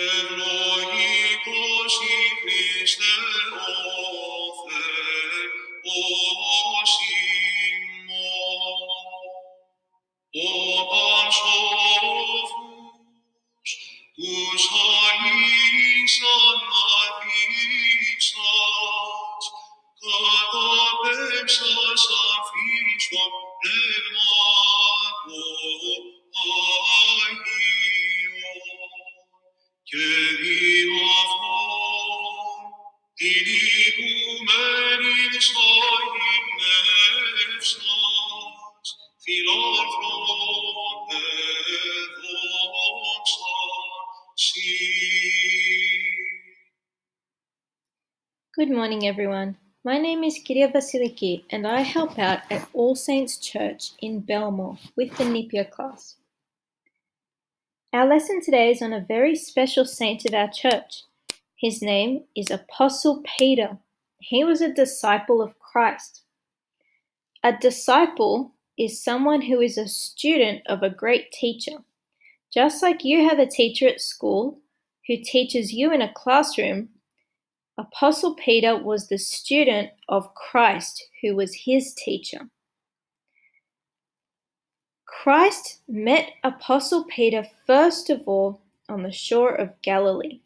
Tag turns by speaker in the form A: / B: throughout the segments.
A: ευλογικός η Χριστέ ο Θεός ημών. Ο Πασόφους τους αλήσαν αδείξας, καταπέμψας
B: Good morning, everyone. My name is Kiria Vasiliki, and I help out at All Saints Church in Belmore with the Nipia class. Our lesson today is on a very special saint of our church. His name is Apostle Peter. He was a disciple of Christ. A disciple is someone who is a student of a great teacher. Just like you have a teacher at school who teaches you in a classroom, Apostle Peter was the student of Christ who was his teacher. Christ met Apostle Peter first of all on the shore of Galilee.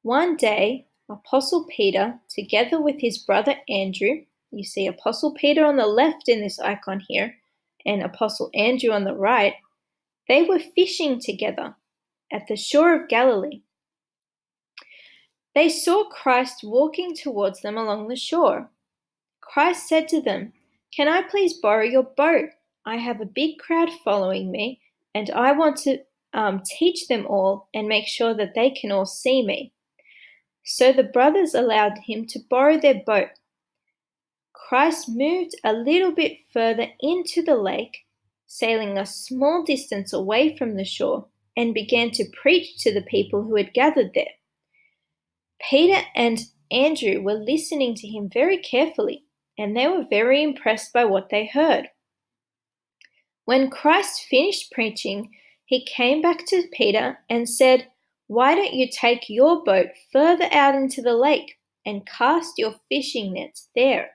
B: One day, Apostle Peter, together with his brother Andrew, you see Apostle Peter on the left in this icon here, and Apostle Andrew on the right, they were fishing together at the shore of Galilee. They saw Christ walking towards them along the shore. Christ said to them, Can I please borrow your boat? I have a big crowd following me, and I want to um, teach them all and make sure that they can all see me. So the brothers allowed him to borrow their boat. Christ moved a little bit further into the lake, sailing a small distance away from the shore, and began to preach to the people who had gathered there. Peter and Andrew were listening to him very carefully, and they were very impressed by what they heard. When Christ finished preaching, he came back to Peter and said, Why don't you take your boat further out into the lake and cast your fishing nets there?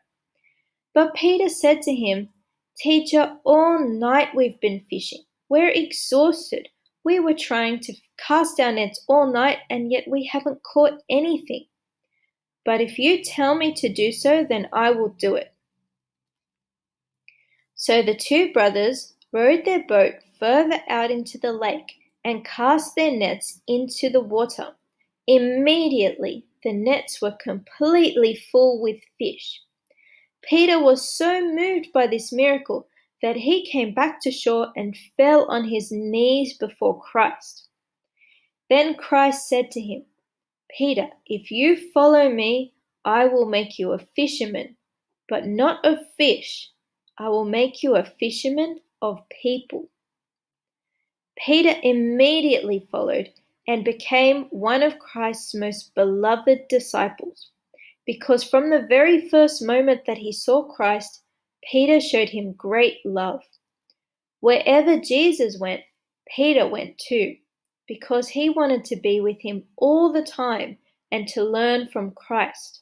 B: But Peter said to him, Teacher, all night we've been fishing. We're exhausted. We were trying to cast our nets all night and yet we haven't caught anything. But if you tell me to do so, then I will do it. So the two brothers rowed their boat further out into the lake and cast their nets into the water. Immediately the nets were completely full with fish. Peter was so moved by this miracle that he came back to shore and fell on his knees before Christ. Then Christ said to him, Peter, if you follow me, I will make you a fisherman, but not of fish. I will make you a fisherman of people. Peter immediately followed and became one of Christ's most beloved disciples, because from the very first moment that he saw Christ, Peter showed him great love. Wherever Jesus went, Peter went too, because he wanted to be with him all the time and to learn from Christ.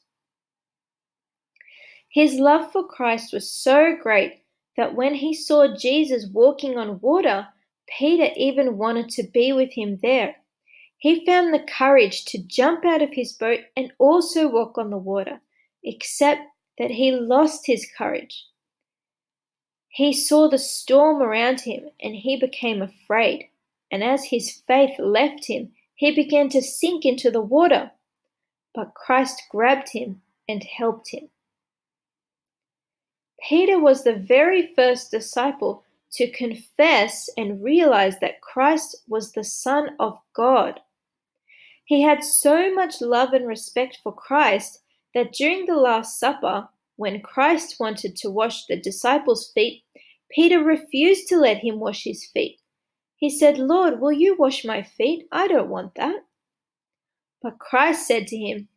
B: His love for Christ was so great that when he saw Jesus walking on water, Peter even wanted to be with him there. He found the courage to jump out of his boat and also walk on the water, except that he lost his courage. He saw the storm around him and he became afraid, and as his faith left him, he began to sink into the water. But Christ grabbed him and helped him. Peter was the very first disciple to confess and realize that Christ was the Son of God. He had so much love and respect for Christ that during the Last Supper, when Christ wanted to wash the disciples' feet, Peter refused to let him wash his feet. He said, Lord, will you wash my feet? I don't want that. But Christ said to him,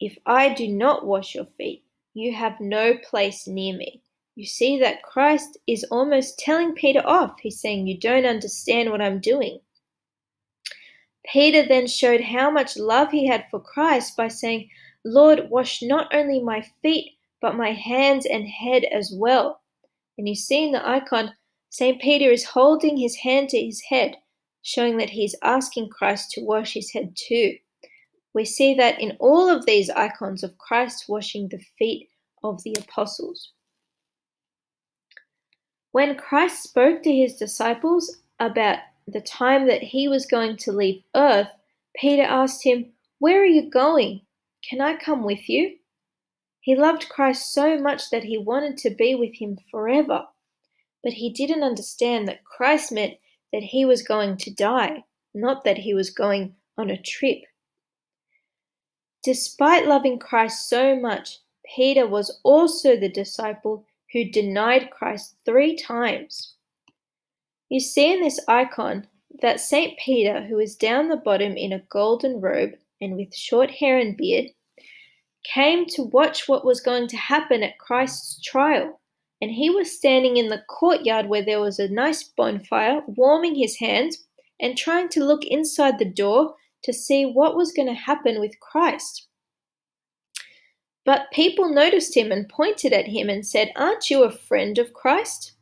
B: If I do not wash your feet, you have no place near me. You see that Christ is almost telling Peter off. He's saying, You don't understand what I'm doing. Peter then showed how much love he had for Christ by saying, Lord, wash not only my feet, but my hands and head as well. And you see in the icon, St. Peter is holding his hand to his head, showing that he's asking Christ to wash his head too. We see that in all of these icons of Christ washing the feet of the apostles. When Christ spoke to his disciples about the time that he was going to leave earth, Peter asked him, Where are you going? Can I come with you? He loved Christ so much that he wanted to be with him forever. But he didn't understand that Christ meant that he was going to die, not that he was going on a trip. Despite loving Christ so much, Peter was also the disciple who denied Christ three times. You see in this icon that St. Peter, who is down the bottom in a golden robe and with short hair and beard, came to watch what was going to happen at Christ's trial. And he was standing in the courtyard where there was a nice bonfire, warming his hands and trying to look inside the door to see what was going to happen with Christ. But people noticed him and pointed at him and said, Aren't you a friend of Christ?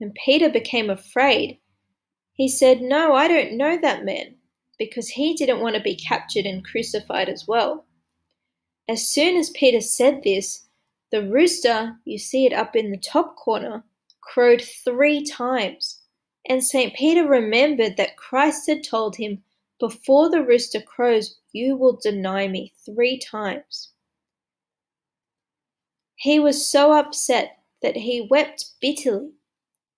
B: And Peter became afraid. He said, No, I don't know that man, because he didn't want to be captured and crucified as well. As soon as Peter said this, the rooster, you see it up in the top corner, crowed three times. And St. Peter remembered that Christ had told him, Before the rooster crows, you will deny me three times. He was so upset that he wept bitterly,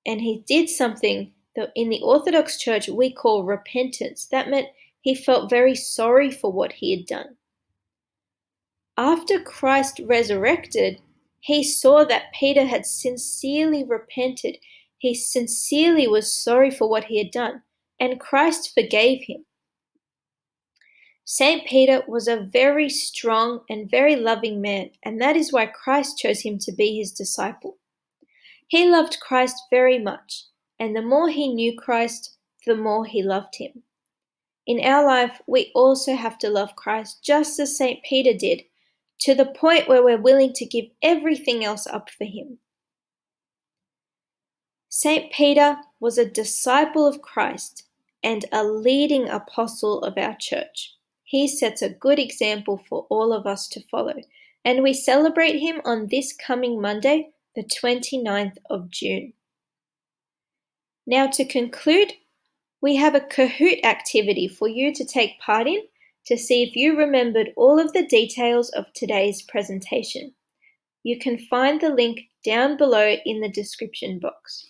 B: and he did something that in the Orthodox Church we call repentance. That meant he felt very sorry for what he had done. After Christ resurrected, he saw that Peter had sincerely repented. He sincerely was sorry for what he had done, and Christ forgave him. St. Peter was a very strong and very loving man, and that is why Christ chose him to be his disciple. He loved Christ very much, and the more he knew Christ, the more he loved him. In our life, we also have to love Christ just as St. Peter did to the point where we're willing to give everything else up for Him. St. Peter was a disciple of Christ and a leading apostle of our church. He sets a good example for all of us to follow, and we celebrate him on this coming Monday, the 29th of June. Now, to conclude, we have a Kahoot activity for you to take part in to see if you remembered all of the details of today's presentation. You can find the link down below in the description box.